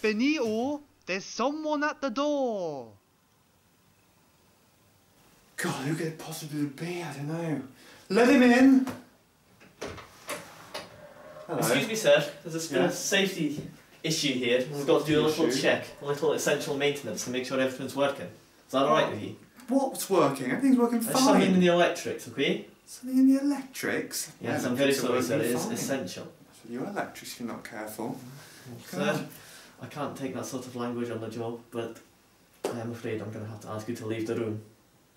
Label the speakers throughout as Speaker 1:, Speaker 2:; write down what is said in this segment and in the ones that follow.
Speaker 1: Benito, there's someone at the door.
Speaker 2: God, who could it possibly be? I don't know. Let him in. Hello.
Speaker 3: Excuse me, sir. There's a, been
Speaker 2: Yeah.
Speaker 3: a safety issue here. We've got to do a little
Speaker 2: Issue?
Speaker 3: check, a little essential maintenance to make sure everything's working. Is that alright with you?
Speaker 2: What's working? Everything's working
Speaker 3: There's something in the electrics, okay?
Speaker 2: Something in the electrics.
Speaker 3: Yes,
Speaker 2: Yeah,
Speaker 3: I'm very
Speaker 2: electrics are
Speaker 3: sorry, sir. It
Speaker 2: working
Speaker 3: is
Speaker 2: fine.
Speaker 3: essential.
Speaker 2: Your electrics, if you're not careful.
Speaker 3: Sir, I can't take that sort of language on the job, but I am afraid I'm going to have to ask you to leave the room.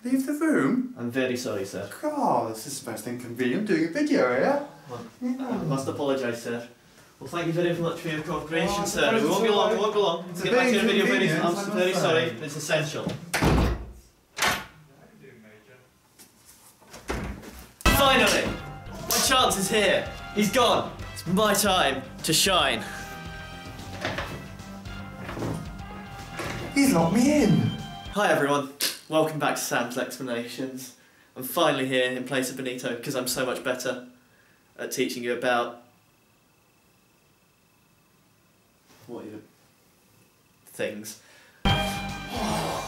Speaker 2: Leave the room.
Speaker 3: I'm very sorry, sir.
Speaker 2: God, this is the most inconvenient. doing a video here.
Speaker 3: Well, I must apologise, sir. Well, thank you very much for your cooperation,
Speaker 2: Oh,
Speaker 3: sir. We won't be long, we won't be long.
Speaker 2: It's
Speaker 3: Get back to your video very soon. I'm very sorry.
Speaker 2: afraid.
Speaker 3: It's essential. Finally! My chance is here. He's gone. It's my time to shine.
Speaker 2: He's locked me in.
Speaker 3: Hi everyone, welcome back to Sam's Explanations. I'm finally here in place of Benito because I'm so much better at teaching you about what you things. I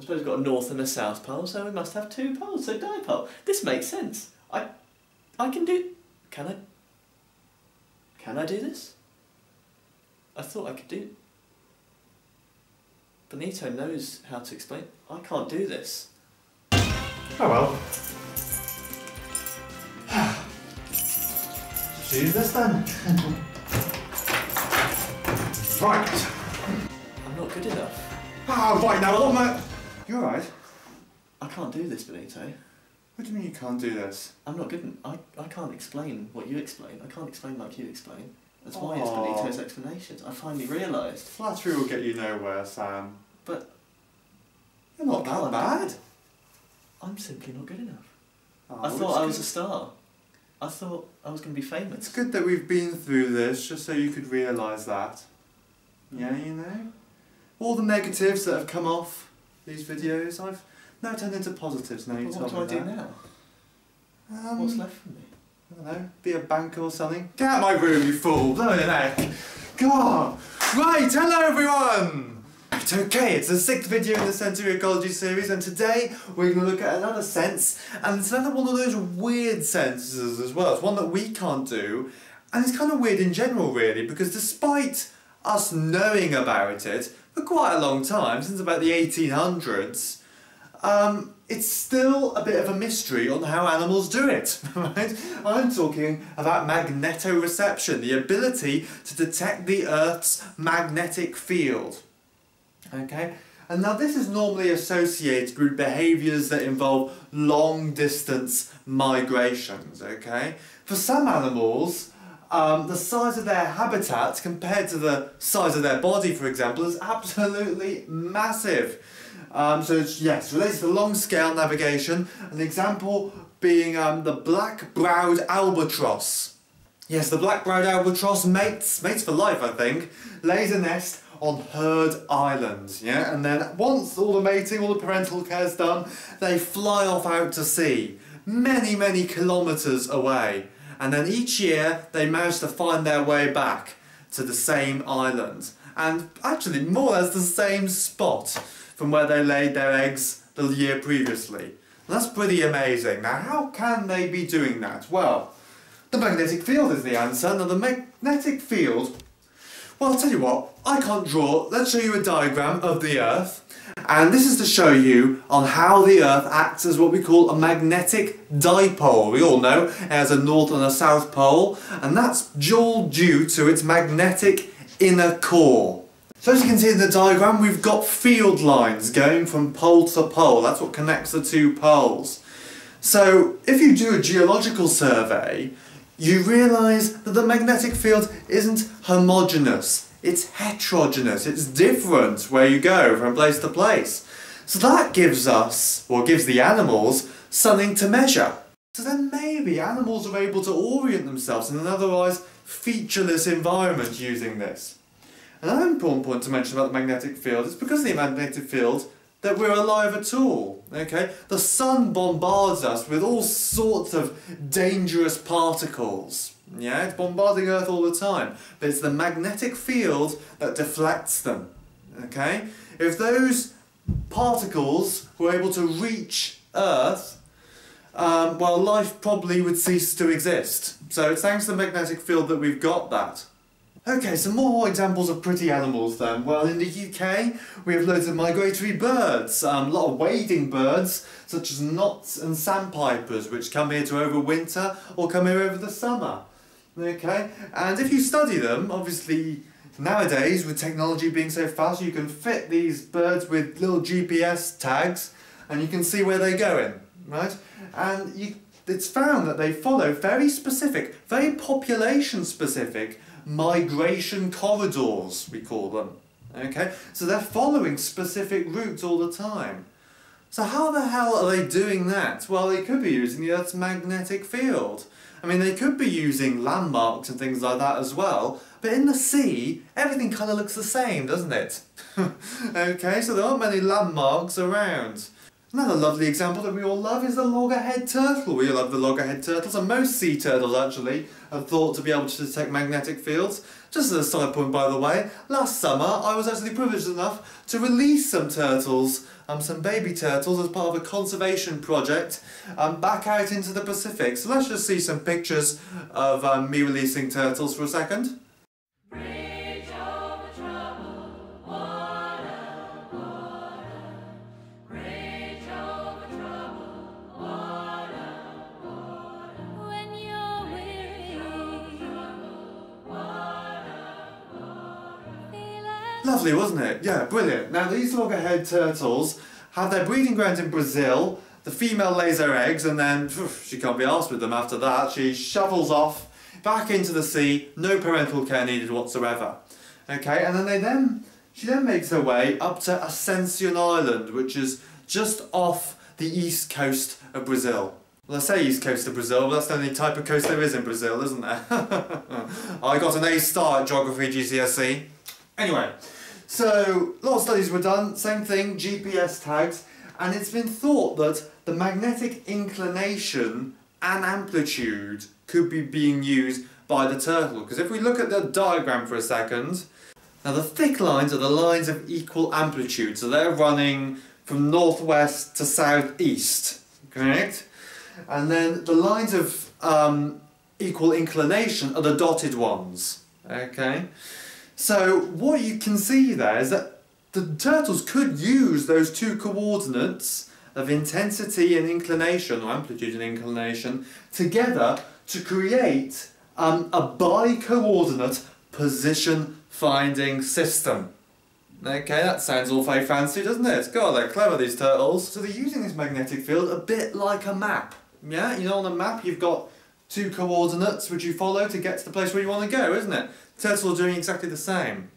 Speaker 3: suppose we've got a north and a south pole, so we must have two poles, so dipole. This makes sense. I I can do can I can I do this? I thought I could do Benito knows how to explain. I can't do this.
Speaker 2: Oh well. Do this then. right.
Speaker 3: I'm not good enough.
Speaker 2: Ah, right now, what am I? You're right.
Speaker 3: I can't do this, Benito.
Speaker 2: What do you mean you can't do this?
Speaker 3: I'm not good. I I can't explain what you explain. I can't explain like you explain. That's why it's. Benito's explanations. I finally realised.
Speaker 2: Flattery will get you nowhere, Sam.
Speaker 3: But
Speaker 2: You're not that bad.
Speaker 3: I'm simply not good enough.
Speaker 2: Oh,
Speaker 3: I thought I was a star. I thought I was going to be famous.
Speaker 2: It's good that we've been through this, just so you could realise that. Yeah, you know? All the negatives that have come off these videos, I've now turned into positives now you
Speaker 3: But
Speaker 2: told
Speaker 3: what do I
Speaker 2: me
Speaker 3: do now?
Speaker 2: Um,
Speaker 3: What's left for me?
Speaker 2: I don't know, be a banker or something. Get out of my room, you fool! Blow your neck! God! Right, hello everyone! Right, okay, it's the sixth video in the sensory ecology series, and today we're going to look at another sense, and it's another one of those weird senses as well. It's one that we can't do, and it's kind of weird in general, really, because despite us knowing about it for quite a long time, since about the 1800s, um, it's still a bit of a mystery on how animals do it, right? I'm talking about magnetoreception, the ability to detect the Earth's magnetic field. Okay? And now this is normally associated with behaviours that involve long distance migrations, okay? For some animals, um, the size of their habitat compared to the size of their body, for example, is absolutely massive. Um, so it's, yes, relates to long scale navigation. An example being um, the black-browed albatross. Yes, the black-browed albatross mates, mates for life, I think, lays a nest on Heard Island, yeah? And then once all the mating, all the parental care's done, they fly off out to sea, many, many kilometres away. And then each year, they manage to find their way back to the same island. And actually, more or less the same spot from where they laid their eggs the year previously. That's pretty amazing. Now, how can they be doing that? Well, the magnetic field is the answer. Now, the magnetic field well, I'll tell you what, I can't draw. Let's show you a diagram of the Earth. And this is to show you on how the Earth acts as what we call a magnetic dipole. We all know it has a north and a south pole, and that's all due to its magnetic inner core. So as you can see in the diagram, we've got field lines going from pole to pole. That's what connects the two poles. So if you do a geological survey, you realise that the magnetic field isn't homogeneous, it's heterogeneous, it's different where you go from place to place. So that gives us, or gives the animals, something to measure. So then maybe animals are able to orient themselves in an otherwise featureless environment using this. Another important point to mention about the magnetic field is because of the magnetic field that we're alive at all. Okay? The sun bombards us with all sorts of dangerous particles. Yeah, it's bombarding Earth all the time, but it's the magnetic field that deflects them. Okay? If those particles were able to reach Earth, um, well, life probably would cease to exist. So it's thanks to the magnetic field that we've got that. Okay, some more examples of pretty animals then. Well, in the UK, we have loads of migratory birds, um, a lot of wading birds, such as knots and sandpipers, which come here to overwinter or come here over the summer. Okay, and if you study them, obviously nowadays with technology being so fast, you can fit these birds with little GPS tags and you can see where they're going, right? And you, it's found that they follow very specific, very population specific migration corridors, we call them. Okay, so they're following specific routes all the time. So how the hell are they doing that? Well, they could be using the Earth's magnetic field. I mean, they could be using landmarks and things like that as well, but in the sea, everything kind of looks the same, doesn't it? okay, so there aren't many landmarks around. Another lovely example that we all love is the loggerhead turtle. We all love the loggerhead turtles, and most sea turtles actually are thought to be able to detect magnetic fields. Just as a side point, by the way, last summer I was actually privileged enough to release some turtles, um, some baby turtles, as part of a conservation project, um, back out into the Pacific. So let's just see some pictures of um, me releasing turtles for a second. Lovely, wasn't it? Yeah, brilliant. Now these loggerhead turtles have their breeding grounds in Brazil. The female lays her eggs and then phew, she can't be asked with them after that. She shovels off back into the sea, no parental care needed whatsoever. Okay, and then they then she then makes her way up to Ascension Island, which is just off the east coast of Brazil. Well, I say east coast of Brazil, but that's the only type of coast there is in Brazil, isn't there? I got an A star at geography GCSE. Anyway, so a lot of studies were done, same thing, GPS tags, and it's been thought that the magnetic inclination and amplitude could be being used by the turtle. Because if we look at the diagram for a second, now the thick lines are the lines of equal amplitude, so they're running from northwest to southeast, correct? And then the lines of um, equal inclination are the dotted ones, okay? So what you can see there is that the turtles could use those two coordinates of intensity and inclination, or amplitude and inclination, together to create um, a bi-coordinate position finding system. Okay, that sounds all very fancy, doesn't it? God, they're clever, these turtles. So they're using this magnetic field a bit like a map. Yeah, you know on a map you've got two coordinates which you follow to get to the place where you want to go, isn't it? Turtles are doing exactly the same.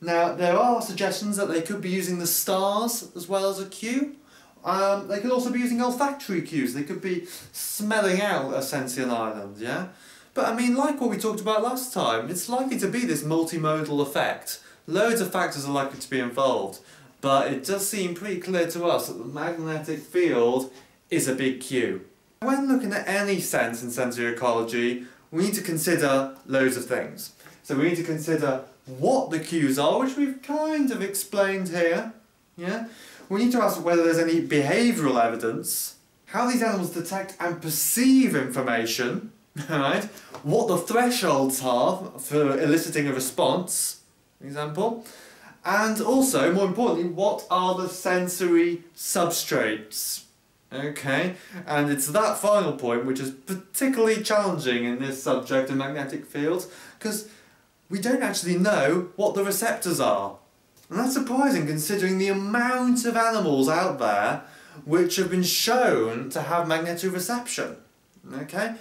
Speaker 2: Now, there are suggestions that they could be using the stars as well as a cue. Um, they could also be using olfactory cues. They could be smelling out Ascension Island, yeah? But I mean, like what we talked about last time, it's likely to be this multimodal effect. Loads of factors are likely to be involved, but it does seem pretty clear to us that the magnetic field is a big cue. When looking at any sense in sensory ecology, we need to consider loads of things. So we need to consider what the cues are, which we've kind of explained here. Yeah? We need to ask whether there's any behavioural evidence, how these animals detect and perceive information, right? What the thresholds are for eliciting a response, for example. And also, more importantly, what are the sensory substrates? Okay, and it's that final point which is particularly challenging in this subject of magnetic fields, because we don't actually know what the receptors are. And that's surprising considering the amount of animals out there which have been shown to have magnetoreception. Okay?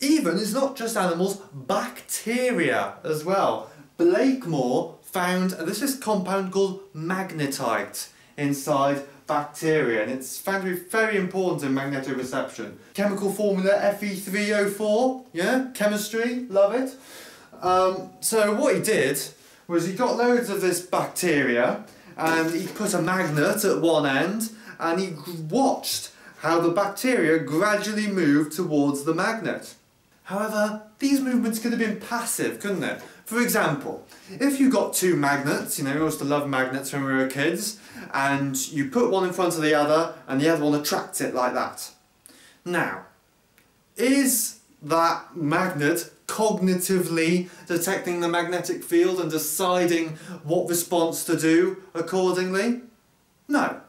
Speaker 2: Even, it's not just animals, bacteria as well. Blakemore found this is compound called magnetite inside bacteria and it's found to be very important in magnetoreception. Chemical formula Fe3O4, yeah, chemistry, love it. Um, so what he did was he got loads of this bacteria and he put a magnet at one end and he watched how the bacteria gradually moved towards the magnet. However, these movements could have been passive, couldn't it? For example, if you got two magnets, you know, we used to love magnets when we were kids, and you put one in front of the other, and the other one attracts it like that. Now, is that magnet cognitively detecting the magnetic field and deciding what response to do accordingly? No.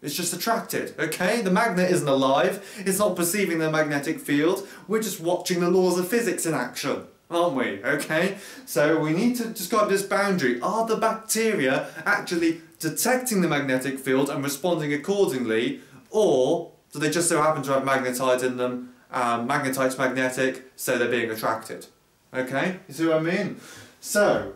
Speaker 2: It's just attracted, okay? The magnet isn't alive, it's not perceiving the magnetic field, we're just watching the laws of physics in action, aren't we? Okay? So we need to describe this boundary. Are the bacteria actually detecting the magnetic field and responding accordingly, or do they just so happen to have magnetite in them um, magnetite's magnetic, so they're being attracted. Okay, you see what I mean? So,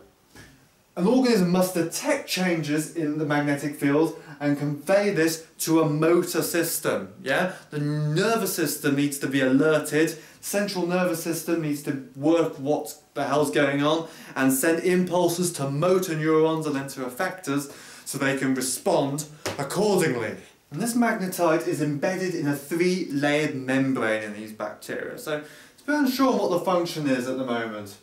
Speaker 2: an organism must detect changes in the magnetic field and convey this to a motor system. Yeah, the nervous system needs to be alerted. Central nervous system needs to work what the hell's going on and send impulses to motor neurons and then to effectors so they can respond accordingly. And this magnetite is embedded in a three-layered membrane in these bacteria. So it's a bit unsure what the function is at the moment.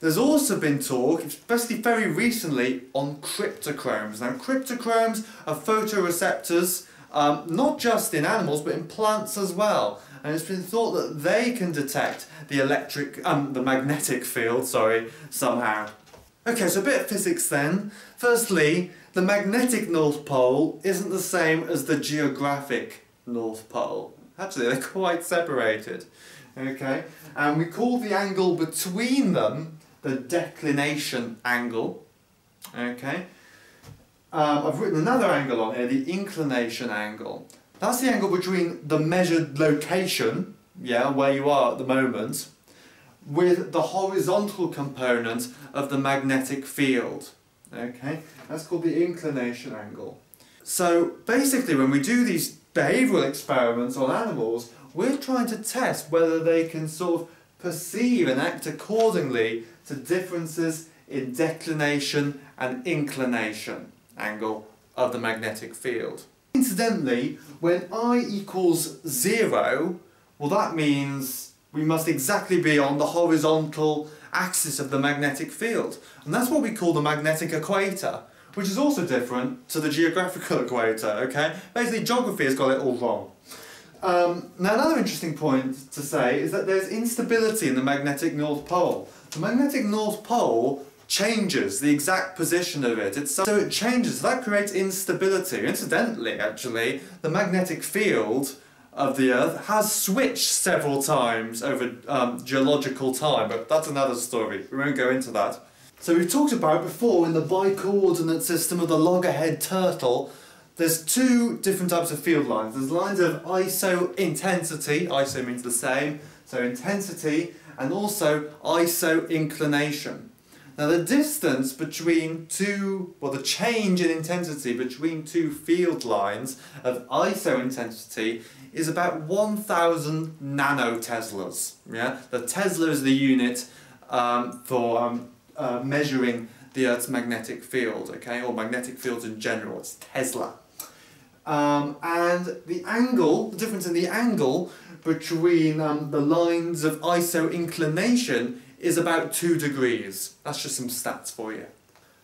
Speaker 2: There's also been talk, especially very recently, on cryptochromes. Now cryptochromes are photoreceptors, um, not just in animals, but in plants as well. And it's been thought that they can detect the electric, um, the magnetic field, sorry, somehow. Okay, so a bit of physics then. Firstly, the magnetic North Pole isn't the same as the geographic North Pole. Actually, they're quite separated. Okay, and we call the angle between them the declination angle. Okay, um, I've written another angle on here, the inclination angle. That's the angle between the measured location, yeah, where you are at the moment, with the horizontal component of the magnetic field. Okay, that's called the inclination angle. So basically when we do these behavioural experiments on animals, we're trying to test whether they can sort of perceive and act accordingly to differences in declination and inclination angle of the magnetic field. Incidentally, when I equals zero, well that means we must exactly be on the horizontal axis of the magnetic field. And that's what we call the magnetic equator, which is also different to the geographical equator, okay? Basically, geography has got it all wrong. Um, now, another interesting point to say is that there's instability in the magnetic North Pole. The magnetic North Pole changes the exact position of it. It's, so it changes, that creates instability. Incidentally, actually, the magnetic field of the Earth has switched several times over um, geological time, but that's another story. We won't go into that. So we've talked about before in the bicoordinate system of the loggerhead turtle, there's two different types of field lines. There's lines of iso intensity, iso means the same, so intensity, and also iso inclination. Now the distance between two, well the change in intensity between two field lines of iso intensity is about 1000 nanoteslas. Yeah, the Tesla is the unit um, for um, uh, measuring the Earth's magnetic field, okay, or magnetic fields in general, it's Tesla. Um, and the angle, the difference in the angle between um, the lines of iso inclination is about 2 degrees. That's just some stats for you.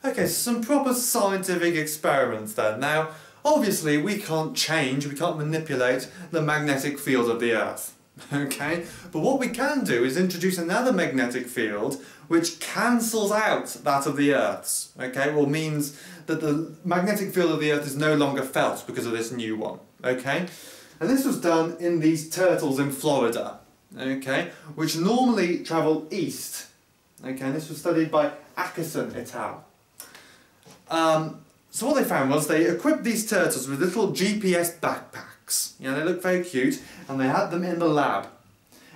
Speaker 2: Okay, so some proper scientific experiments then. Now, Obviously, we can't change, we can't manipulate the magnetic field of the Earth. Okay? But what we can do is introduce another magnetic field which cancels out that of the Earth's. Okay? Well, means that the magnetic field of the Earth is no longer felt because of this new one. Okay? And this was done in these turtles in Florida. Okay? Which normally travel east. Okay? This was studied by Ackerson et al. Um, so what they found was they equipped these turtles with little GPS backpacks. You know, they look very cute, and they had them in the lab.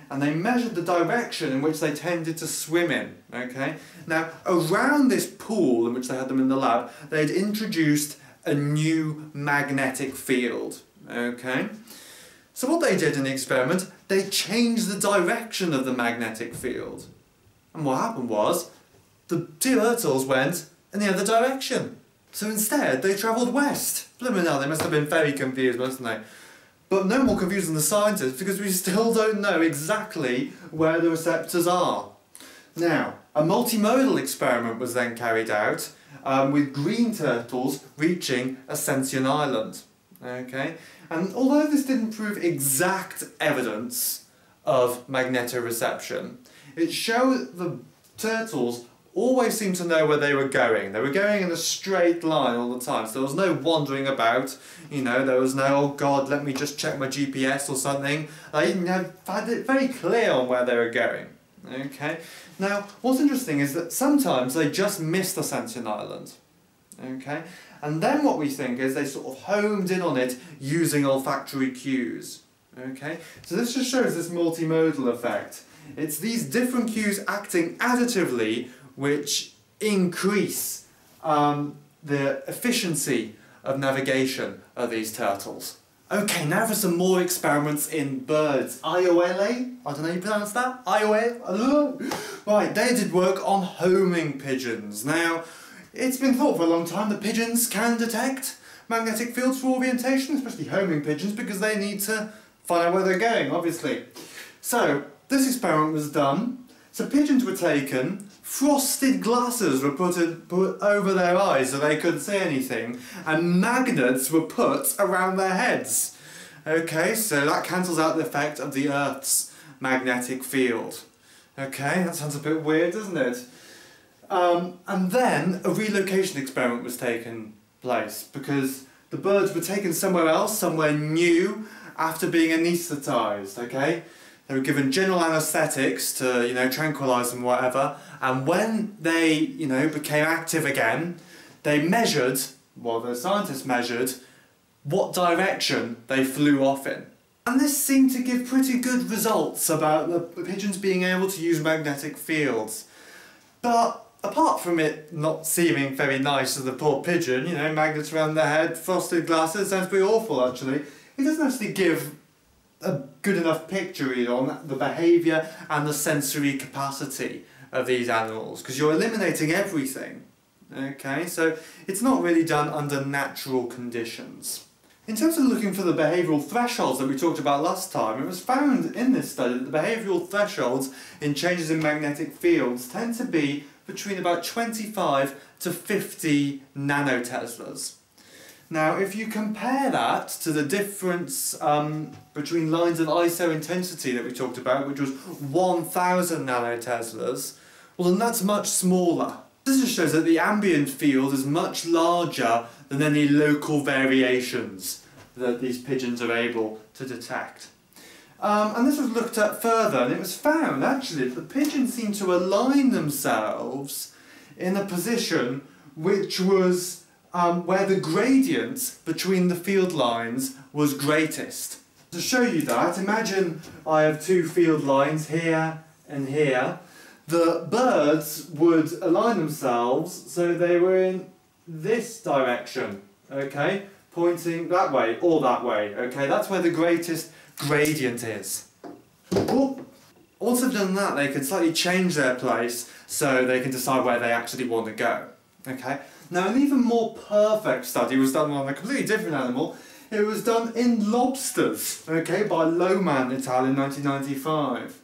Speaker 2: And they measured the direction in which they tended to swim in, okay? Now, around this pool in which they had them in the lab, they'd introduced a new magnetic field, okay? So what they did in the experiment, they changed the direction of the magnetic field. And what happened was, the two turtles went in the other direction. So instead, they travelled west. Blimey now, they must have been very confused, mustn't they? but no more confused than the scientists because we still don't know exactly where the receptors are. Now, a multimodal experiment was then carried out um, with green turtles reaching Ascension Island. Okay, and although this didn't prove exact evidence of magnetoreception, it showed the turtles always seemed to know where they were going. They were going in a straight line all the time, so there was no wandering about. You know, there was no, oh God, let me just check my GPS or something. They had it very clear on where they were going. Okay. Now, what's interesting is that sometimes they just missed Ascension Island. Okay. And then what we think is they sort of homed in on it using olfactory cues. Okay. So this just shows this multimodal effect. It's these different cues acting additively which increase um, the efficiency of navigation of these turtles. Okay, now for some more experiments in birds. Iowele, I don't know how you pronounce that. Iowele, I. Right, they did work on homing pigeons. Now, it's been thought for a long time that pigeons can detect magnetic fields for orientation, especially homing pigeons, because they need to find out where they're going, obviously. So, this experiment was done. So pigeons were taken, frosted glasses were put, in, put over their eyes so they couldn't see anything, and magnets were put around their heads. Okay, so that cancels out the effect of the Earth's magnetic field. Okay, that sounds a bit weird, doesn't it? Um, and then a relocation experiment was taken place because the birds were taken somewhere else, somewhere new, after being anaesthetised, okay? They were given general anaesthetics to, you know, tranquilise them, whatever. And when they, you know, became active again, they measured, well, the scientists measured, what direction they flew off in. And this seemed to give pretty good results about the pigeons being able to use magnetic fields. But apart from it not seeming very nice to the poor pigeon, you know, magnets around the head, frosted glasses, sounds pretty awful actually, it doesn't actually give a good enough picture on the behaviour and the sensory capacity of these animals because you're eliminating everything. Okay, so it's not really done under natural conditions. In terms of looking for the behavioural thresholds that we talked about last time, it was found in this study that the behavioural thresholds in changes in magnetic fields tend to be between about 25 to 50 nanoteslas. Now, if you compare that to the difference um, between lines of iso intensity that we talked about, which was 1000 nanoteslas, well then that's much smaller. This just shows that the ambient field is much larger than any local variations that these pigeons are able to detect. Um, and this was looked at further, and it was found actually that the pigeons seemed to align themselves in a position which was um, where the gradient between the field lines was greatest. To show you that, imagine I have two field lines here and here. The birds would align themselves so they were in this direction, okay? Pointing that way or that way, okay? That's where the greatest gradient is. Oh, once they've done that, they can slightly change their place so they can decide where they actually want to go, okay? Now, an even more perfect study was done on a completely different animal. It was done in lobsters, okay, by Lohmann et al. in 1995.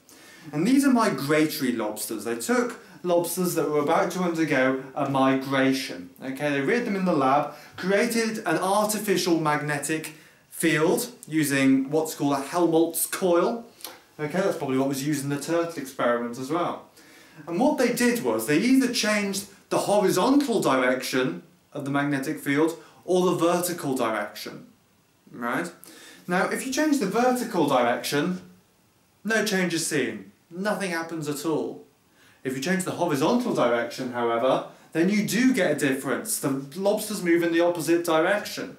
Speaker 2: And these are migratory lobsters. They took lobsters that were about to undergo a migration. Okay, they reared them in the lab, created an artificial magnetic field using what's called a Helmholtz coil. Okay, that's probably what was used in the turtle experiment as well. And what they did was they either changed the horizontal direction of the magnetic field or the vertical direction. Right? Now, if you change the vertical direction, no change is seen. Nothing happens at all. If you change the horizontal direction, however, then you do get a difference. The lobsters move in the opposite direction.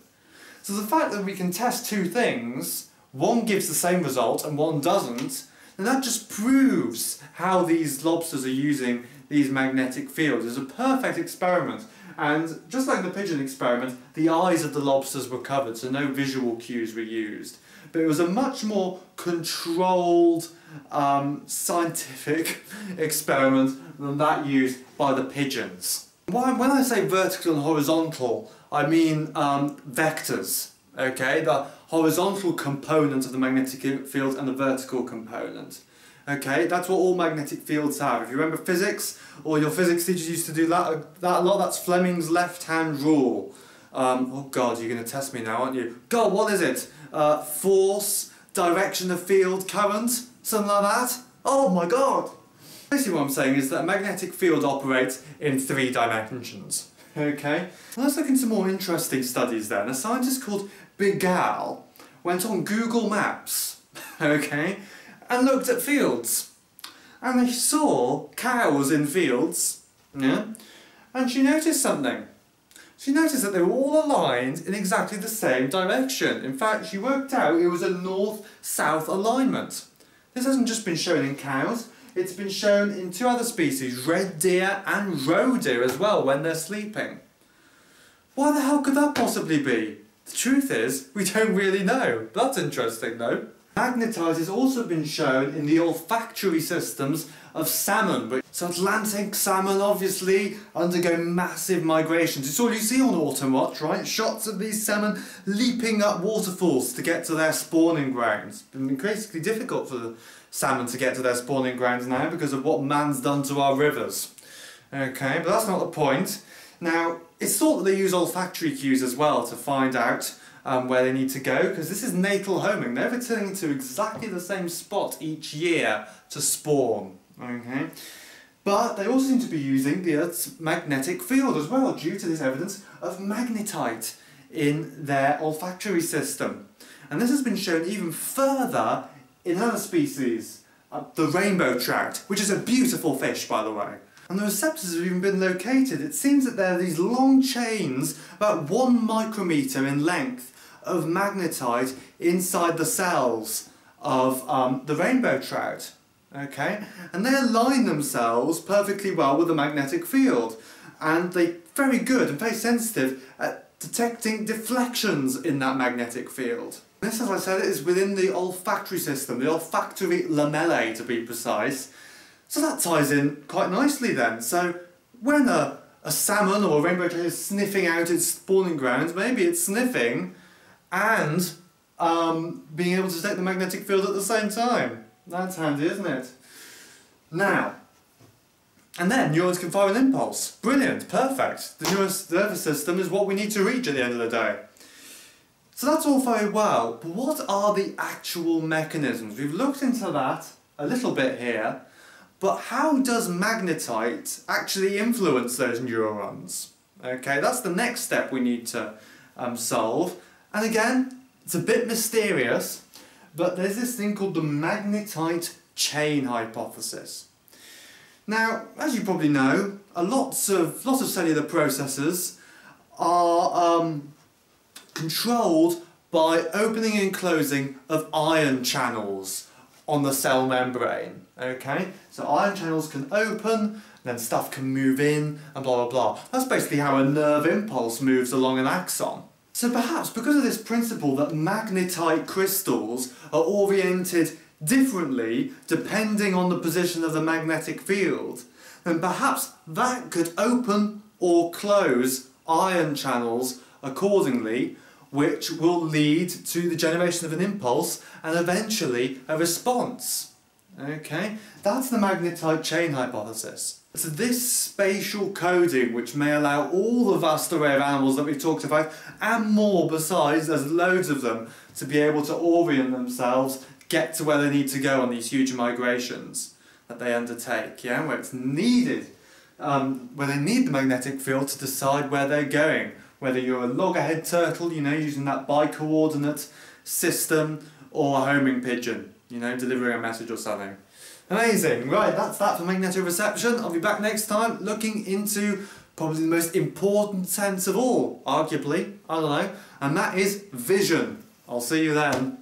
Speaker 2: So the fact that we can test two things, one gives the same result and one doesn't, then that just proves how these lobsters are using these magnetic fields. It's a perfect experiment. And just like the pigeon experiment, the eyes of the lobsters were covered, so no visual cues were used. But it was a much more controlled, um, scientific experiment than that used by the pigeons. When I say vertical and horizontal, I mean um, vectors. Okay, the horizontal component of the magnetic field and the vertical component. Okay, that's what all magnetic fields have. If you remember physics, or your physics teachers used to do that, that a lot, that's Fleming's left-hand rule. Um, oh God, you're going to test me now, aren't you? God, what is it? Uh, force, direction of field, current, something like that? Oh my God! Basically what I'm saying is that a magnetic field operates in three dimensions. Okay, let's look into more interesting studies then. A scientist called Begall went on Google Maps, okay, and looked at fields. And they saw cows in fields, yeah, and she noticed something. She noticed that they were all aligned in exactly the same direction. In fact, she worked out it was a north-south alignment. This hasn't just been shown in cows, it's been shown in two other species, red deer and roe deer as well, when they're sleeping. Why the hell could that possibly be? The truth is, we don't really know. That's interesting though. Magnetite has also been shown in the olfactory systems of salmon. So Atlantic salmon obviously undergo massive migrations. It's all you see on Autumn Watch, right? Shots of these salmon leaping up waterfalls to get to their spawning grounds. It's been increasingly difficult for the salmon to get to their spawning grounds now because of what man's done to our rivers. Okay, but that's not the point. Now, it's thought that they use olfactory cues as well to find out um, where they need to go because this is natal homing. They're returning to exactly the same spot each year to spawn. Okay, but they also seem to be using the Earth's magnetic field as well due to this evidence of magnetite in their olfactory system. And this has been shown even further in other species, uh, the rainbow trout, which is a beautiful fish by the way. And the receptors have even been located. It seems that there are these long chains, about one micrometer in length, of magnetite inside the cells of um, the rainbow trout. Okay? And they align themselves perfectly well with the magnetic field. And they're very good and very sensitive at detecting deflections in that magnetic field. This, as I said, is within the olfactory system, the olfactory lamellae to be precise. So that ties in quite nicely then. So when a, a salmon or a rainbow trout is sniffing out its spawning grounds, maybe it's sniffing and um, being able to detect the magnetic field at the same time. That's handy, isn't it? Now, and then neurons can fire an impulse. Brilliant, perfect. The nervous system is what we need to reach at the end of the day. So that's all very well, but what are the actual mechanisms? We've looked into that a little bit here, but how does magnetite actually influence those neurons? Okay, that's the next step we need to um, solve. And again, it's a bit mysterious, but there's this thing called the magnetite chain hypothesis. Now, as you probably know, a lots of lots of cellular processes are um, controlled by opening and closing of ion channels on the cell membrane. Okay, so ion channels can open, then stuff can move in, and blah blah blah. That's basically how a nerve impulse moves along an axon. So perhaps because of this principle that magnetite crystals are oriented differently depending on the position of the magnetic field, then perhaps that could open or close ion channels accordingly which will lead to the generation of an impulse and eventually a response. Okay, that's the magnetite chain hypothesis. So this spatial coding which may allow all the vast array of animals that we've talked about and more besides, there's loads of them, to be able to orient themselves, get to where they need to go on these huge migrations that they undertake, yeah, where it's needed, um, where they need the magnetic field to decide where they're going, whether you're a loggerhead turtle, you know, using that bi-coordinate system, or a homing pigeon, you know, delivering a message or something. Amazing. Right, that's that for magnetoreception. I'll be back next time looking into probably the most important sense of all, arguably, I don't know, and that is vision. I'll see you then.